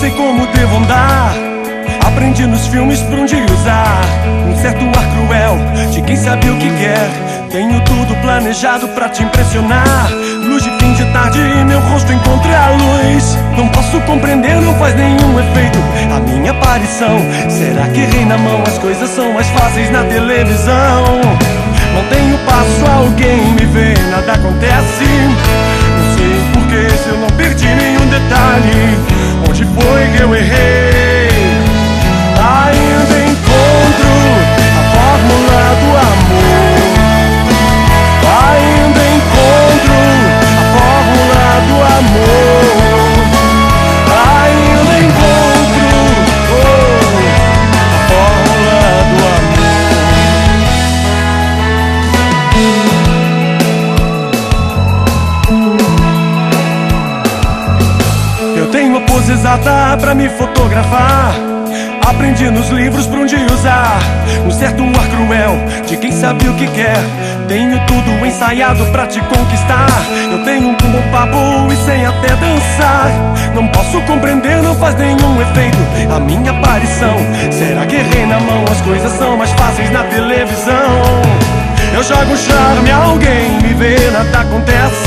sei como devo andar. Aprendi nos filmes pra onde usar. Um certo ar cruel de quem sabe o que quer. Tenho tudo planejado pra te impressionar. Luz de fim de tarde e meu rosto encontra a luz. Não posso compreender, não faz nenhum efeito a minha aparição. Será que rei na mão? As coisas são mais fáceis na televisão. Exata pra me fotografar. Aprendi nos livros pra onde usar. Um certo ar cruel de quem sabe o que quer. Tenho tudo ensaiado pra te conquistar. Eu tenho um bom papo e sem até dançar. Não posso compreender, não faz nenhum efeito A minha aparição. Será que errei na mão? As coisas são mais fáceis na televisão. Eu jogo charme, alguém me vê, nada acontece